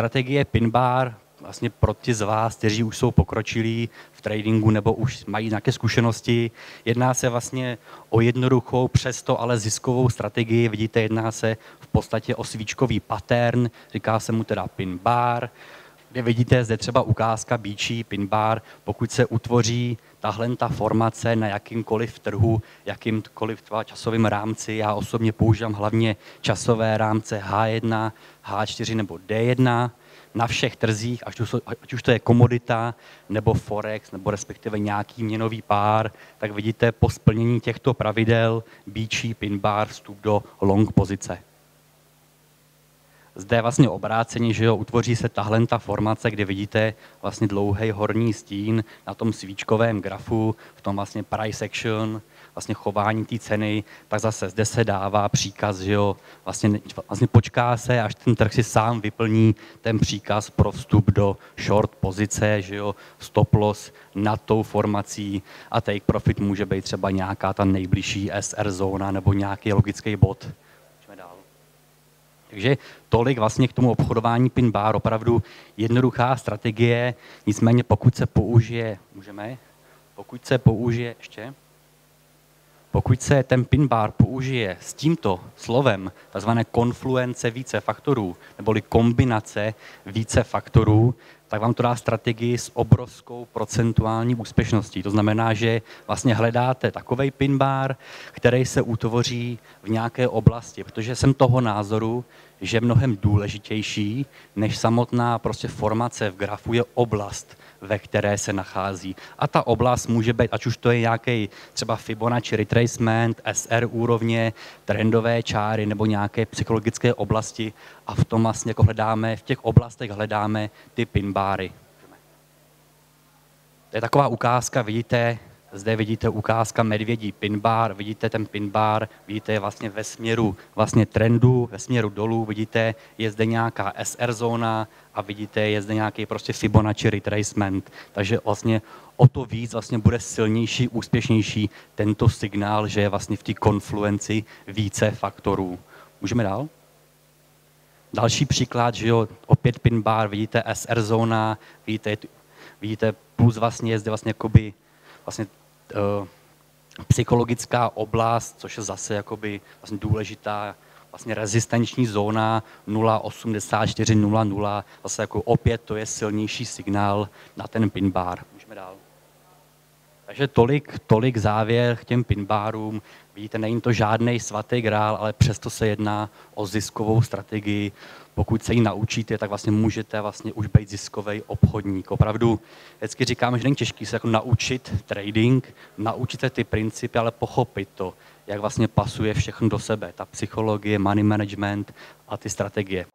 strategie pin bar vlastně pro ty z vás, kteří už jsou pokročilí v tradingu nebo už mají nějaké zkušenosti. Jedná se vlastně o jednoduchou, přesto ale ziskovou strategii. Vidíte, jedná se v podstatě o svíčkový pattern, říká se mu teda pin bar, kde vidíte zde třeba ukázka bíčí pin bar, pokud se utvoří tahle ta formace na jakýmkoliv trhu, jakýmkoliv časovým rámci. Já osobně používám hlavně časové rámce H1, H4 nebo D1 na všech trzích, ať už, to je komodita, nebo forex, nebo respektive nějaký měnový pár, tak vidíte po splnění těchto pravidel bíčí pin bar vstup do long pozice. Zde je vlastně obrácení, že jo, utvoří se tahle ta formace, kde vidíte vlastně dlouhý horní stín na tom svíčkovém grafu, v tom vlastně price action, vlastně chování té ceny, tak zase zde se dává příkaz, že jo, vlastně, vlastně počká se, až ten trh si sám vyplní ten příkaz pro vstup do short pozice, že jo, stop loss nad tou formací a take profit může být třeba nějaká ta nejbližší SR zóna nebo nějaký logický bod. Takže tolik vlastně k tomu obchodování pin bar, opravdu jednoduchá strategie, nicméně pokud se použije, můžeme, pokud se použije, ještě, pokud se ten pin bar použije s tímto slovem, takzvané konfluence více faktorů, neboli kombinace více faktorů, tak vám to dá strategii s obrovskou procentuální úspěšností. To znamená, že vlastně hledáte takový pin bar, který se utvoří v nějaké oblasti, protože jsem toho názoru, že mnohem důležitější než samotná prostě formace v grafu je oblast, ve které se nachází. A ta oblast může být, ať už to je nějaký třeba Fibonacci retracement, SR úrovně, trendové čáry nebo nějaké psychologické oblasti a v tom vlastně jako hledáme, v těch oblastech hledáme ty pinbáry. To je taková ukázka, vidíte, zde vidíte ukázka medvědí pinbar, vidíte ten pinbar, vidíte je vlastně ve směru vlastně trendu, ve směru dolů, vidíte, je zde nějaká SR zóna a vidíte, je zde nějaký prostě Fibonacci retracement. Takže vlastně o to víc vlastně bude silnější, úspěšnější tento signál, že je vlastně v té konfluenci více faktorů. Můžeme dál? Další příklad, že jo, opět pin bar, vidíte SR zóna, vidíte, vidíte plus vlastně je zde vlastně jakoby vlastně uh, psychologická oblast, což je zase jakoby vlastně důležitá vlastně rezistenční zóna 0,8400, zase jako opět to je silnější signál na ten pin bar. Můžeme dál. Takže tolik, tolik závěr k těm pinbárům. Vidíte, není to žádný svatý grál, ale přesto se jedná o ziskovou strategii. Pokud se ji naučíte, tak vlastně můžete vlastně už být ziskový obchodník. Opravdu vždycky říkám, že není těžký se jako naučit trading, naučit se ty principy, ale pochopit to, jak vlastně pasuje všechno do sebe. Ta psychologie, money management a ty strategie.